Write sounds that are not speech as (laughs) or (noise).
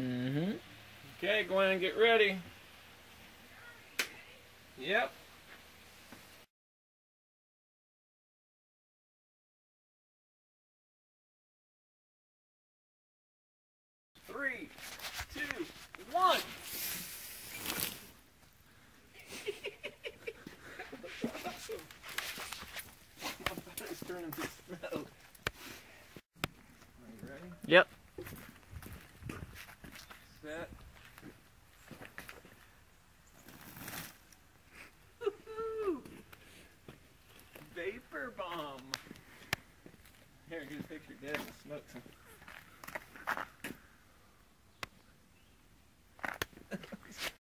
Mm-hmm. Okay, Gwen, get ready. Yep. Three, two, one. awesome. (laughs) My battery's turning to snow. Are you ready? Yep. Set. Vapor bomb. Here, get a picture. Dad will smoke some.